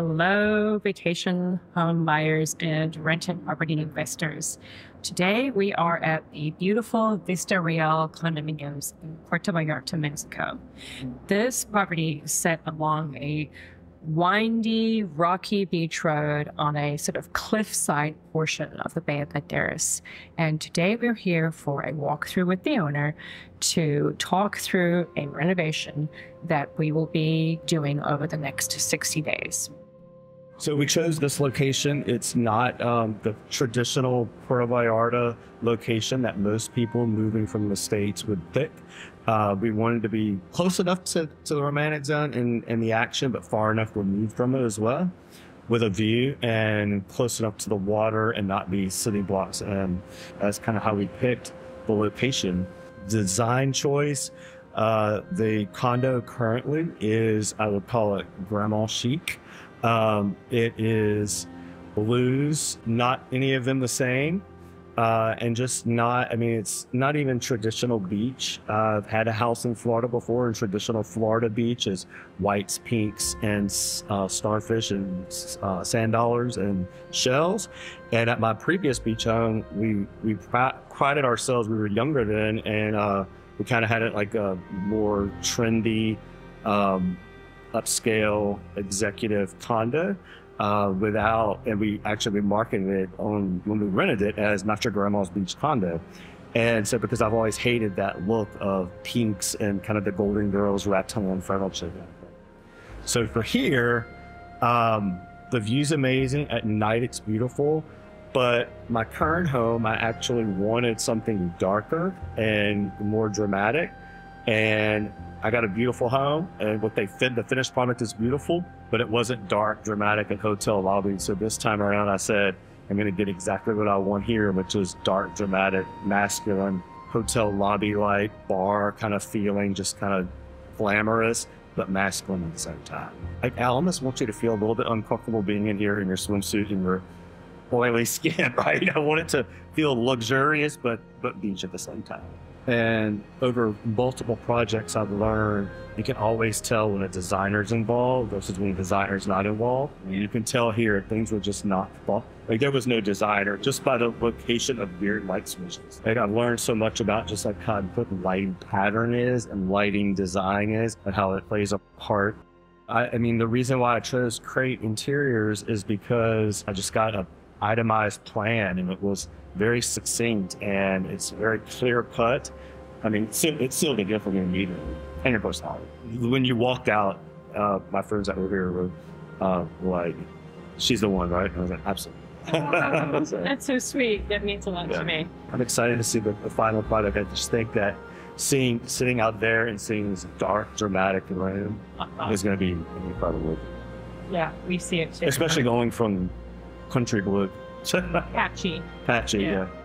Hello, vacation home buyers and rental property investors. Today we are at the beautiful Vista Real condominiums in Puerto Vallarta, Mexico. This property is set along a windy, rocky beach road on a sort of cliffside portion of the Bay of Banderas. And today we're here for a walkthrough with the owner to talk through a renovation that we will be doing over the next 60 days. So we chose this location. It's not um, the traditional Puerto Vallarta location that most people moving from the States would pick. Uh, we wanted to be close enough to, to the romantic zone and, and the action, but far enough removed from it as well with a view and close enough to the water and not be city blocks. And that's kind of how we picked the location. Design choice. Uh, the condo currently is, I would call it grandma chic. Um, it is blues, not any of them the same. Uh, and just not, I mean, it's not even traditional beach. Uh, I've had a house in Florida before, and traditional Florida beach is whites, pinks, and uh, starfish and uh, sand dollars and shells. And at my previous beach home, we, we prided ourselves, we were younger then, and uh, we kind of had it like a more trendy, um, upscale executive condo uh, without, and we actually marketed it on when we rented it as not your grandma's beach condo. And so, because I've always hated that look of pinks and kind of the Golden Girls rectangle furniture. So for here, um, the view's amazing. At night, it's beautiful. But my current home, I actually wanted something darker and more dramatic. And I got a beautiful home, and what they fit, the finished product is beautiful, but it wasn't dark, dramatic, and hotel lobby. So this time around, I said, I'm going to get exactly what I want here, which is dark, dramatic, masculine, hotel lobby like, bar kind of feeling, just kind of glamorous, but masculine at the same time. I, I almost want you to feel a little bit uncomfortable being in here in your swimsuit and your oily skin, right? I want it to feel luxurious, but but beach at the same time. And over multiple projects, I've learned you can always tell when a designer's involved versus when a designer's not involved. You can tell here things were just not thought. Like there was no designer just by the location of weird light switches. Like I've learned so much about just like how important lighting pattern is and lighting design is and how it plays a part. I, I mean, the reason why I chose Crate Interiors is because I just got a itemized plan and it was very succinct and it's very clear cut. I mean, it's, it's still the difference in meeting and your personality. When you walked out, uh, my friends that were here were uh, like, she's the one, right? And I was like, absolutely. That's so sweet. That means a lot yeah. to me. I'm excited to see the, the, final product. I just think that seeing, sitting out there and seeing this dark, dramatic room uh-huh. is going to be incredible. Yeah, we see it too. Especially going from country blue Patchy. Patchy, yeah. yeah.